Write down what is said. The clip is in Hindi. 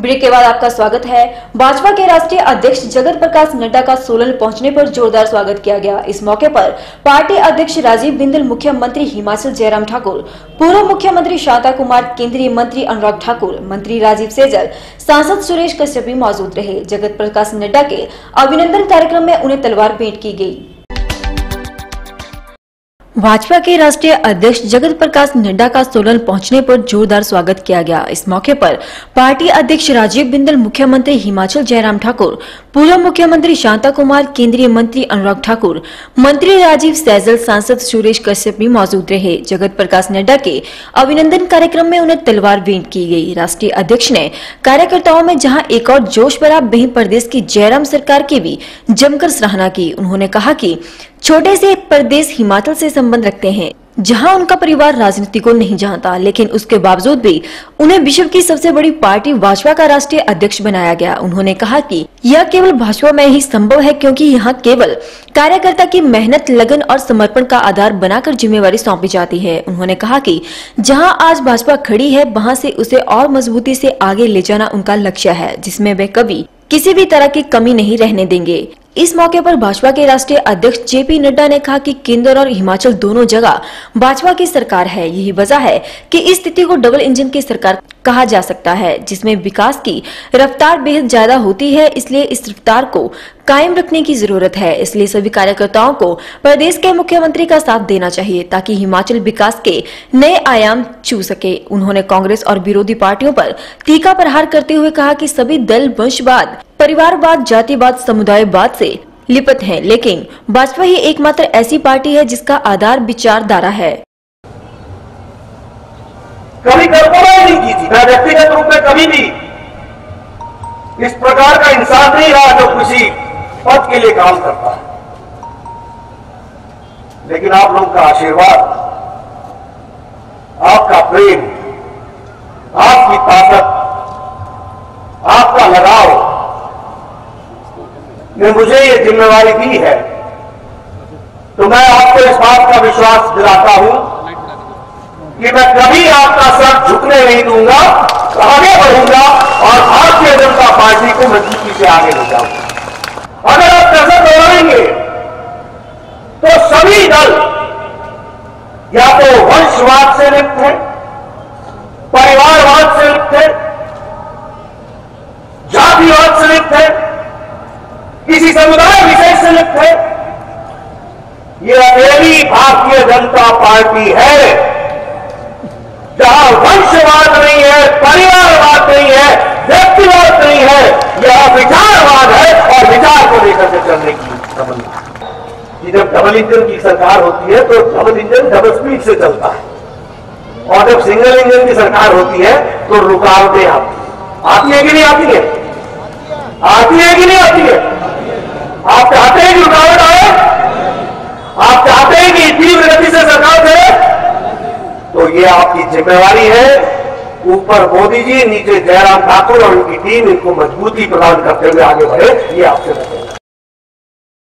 ब्रेक के बाद आपका स्वागत है। भाजपा के राष्ट्रीय अध्यक्ष जगत प्रकाश नड्डा का सोलन पहुँचने पर जोरदार स्वागत किया गया। इस मौके पर पार्टी अध्यक्ष राजीव बिंदल, मुख्यमंत्री हिमाचल जयराम ठाकुर, पूर्व मुख्यमंत्री शांता कुमार, केंद्रीय मंत्री अनुराग ठाकुर, मंत्री राजीव सेजल, सांसद सुरेश कश्यप भी मौजूद रहे। जगत प्रकाश नड्डा के अभिनंदन कार्यक्रम में उन्हें तलवार भेंट की गई भाजपा के राष्ट्रीय अध्यक्ष जगत प्रकाश नड्डा का सोलन पहुँचने पर जोरदार स्वागत किया गया। इस मौके पर पार्टी अध्यक्ष राजीव बिंदल, मुख्यमंत्री हिमाचल जयराम ठाकुर, पूर्व मुख्यमंत्री शांता कुमार, केंद्रीय मंत्री अनुराग ठाकुर, मंत्री राजीव सैजल, सांसद सुरेश कश्यप भी मौजूद रहे। जगत प्रकाश नड्डा के अभिनंदन कार्यक्रम में उन्हें तलवार भेंट की गई। राष्ट्रीय अध्यक्ष ने कार्यकर्ताओं में जहाँ एक और जोश भरा बही प्रदेश की जयराम सरकार की भी जमकर सराहना की। उन्होंने कहा कि छोटे से प्रदेश हिमाचल से संबंध रखते हैं, जहाँ उनका परिवार राजनीति को नहीं जानता, लेकिन उसके बावजूद भी उन्हें विश्व की सबसे बड़ी पार्टी भाजपा का राष्ट्रीय अध्यक्ष बनाया गया। उन्होंने कहा कि यह केवल भाजपा में ही संभव है, क्योंकि यहाँ केवल कार्यकर्ता की मेहनत, लगन और समर्पण का आधार बनाकर जिम्मेवारी सौंपी जाती है। उन्होंने कहा कि जहाँ आज भाजपा खड़ी है, वहाँ से उसे और मजबूती से आगे ले जाना उनका लक्ष्य है, जिसमें वे कभी किसी भी तरह की कमी नहीं रहने देंगे। इस मौके पर भाजपा के राष्ट्रीय अध्यक्ष जेपी नड्डा ने कहा कि केंद्र और हिमाचल दोनों जगह भाजपा की सरकार है। यही वजह है कि इस स्थिति को डबल इंजन की सरकार कहा जा सकता है जिसमें विकास की रफ्तार बेहद ज़्यादा होती है इसलिए इस रफ्तार को कायम रखने की ज़रूरत है। इसलिए सभी कार्यकर्ताओं को प्रदेश के मुख्यमंत्री का साथ देना चाहिए ताकि हिमाचल विकास के नए आयाम छू सके। उन्होंने कांग्रेस और विरोधी पार्टियों पर तीखा प्रहार करते हुए कहा कि सभी दल वंशवाद परिवारवाद जातिवाद समुदायवाद से लिपत हैं, लेकिन भाजपा ही एकमात्र ऐसी पार्टी है जिसका आधार विचारधारा है। कभी कल्पना ही नहीं की थी। मैं व्यक्तिगत रूप में कभी भी इस प्रकार का इंसान नहीं रहा जो किसी पद के लिए काम करता है। लेकिन आप लोग का आशीर्वाद, आपका प्रेम, आपकी ताकत, आपका लगाव ने मुझे ये जिम्मेवारी दी है। तो मैं आपको इस बात का विश्वास दिलाता हूँ कि मैं कभी आपका सर झुकने नहीं दूँगा, आगे बढ़ूँगा और भारतीय जनता पार्टी को मजबूती से आगे ले जाऊँगा। अगर आप नज़र दोहराएँगे तो सभी दल या तो वंशवाद से लिप्त है, परिवारवाद से लिप्त है, जातिवाद से लिप्त है, किसी समुदाय विशेष से लिप्त है। यह अकेली भारतीय जनता पार्टी है। जहाँ वंशवाद नहीं है, परिवारवाद नहीं है, व्यक्तिवाद नहीं है, यह विचारवाद है और विचार को लेकर के चलने की कि जब डबल इंजन की सरकार होती है तो डबल इंजन डबल स्पीड से चलता है। और जब सिंगल इंजन की सरकार होती है तो रुकावटें आती आती है कि नहीं आती है? आती है कि नहीं आती है? आप चाहते हैं कि रुकावट आए आप चाहते हैं कि तीव्र गति से सरकार चले तो ये आपकी जिम्मेवारी है। ऊपर मोदी जी, नीचे जयराम ठाकुर और उनकी टीम इनको मजबूती प्रदान करते हुए आगे बढ़े, ये आपसे